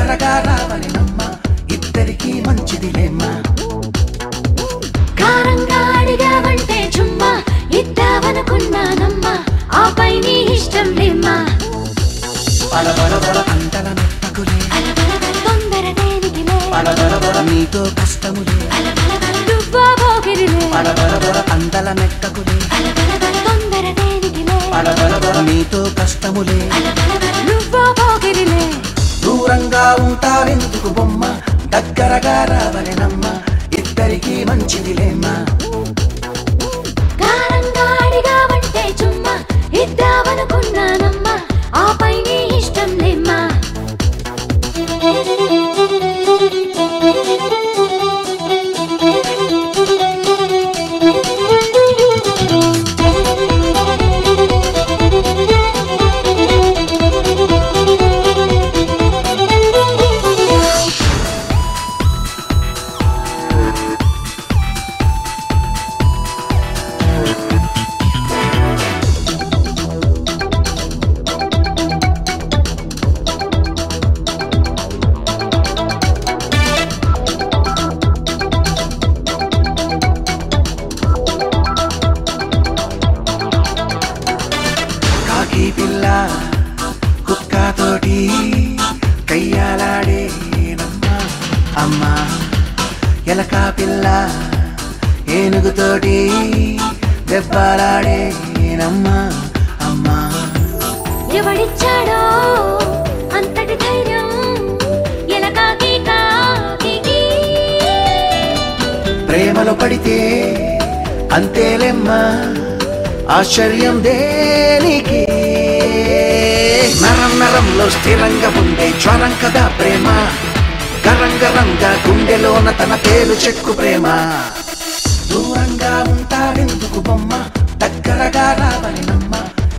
దగ్గరగా రావని నమ్మ ఇద్దరికీ మంచిదిలేమ్మా. కారంగా అడిగావంటే చుమ్మా ఇద్దామనుకున్నానమ్మా. ఆపై నీ ఇష్టం లేమ్మా. బల బల బల అంటల తొందర దేనికి బల నీతో కష్టములే. దుబ్బా పోకిరిలే బల బల బల అంటల తొందర దేనికి బల నీతో కష్టములే. ఉంటావెందుకు బొమ్మ? దగ్గరగా రావలెనమ్మ కుక్కతోటి కయ్యాలాడేనమ్మా అమ్మా ఎలక పిల్ల ఏనుగుతోటి దెబ్బలాడేనమ్మా అమ్మా. ఎవడిచ్చాడో అంతటి ధైర్యం ప్రేమలో పడితే అంతేలెమ్మా ఆశ్చర్యం దేనికి? నరం నరంలో స్థిరంగా ఉండే జ్వరం కదా ప్రేమ గరంగరంగా గుండెలోన తన పేరు చెక్కు ప్రేమ. దూరంగా ఉంటాడెందుకు బొమ్మ? దగ్గరగా రావలెనమ్మ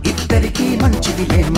ఇద్దరికి మంచిది ప్రేమ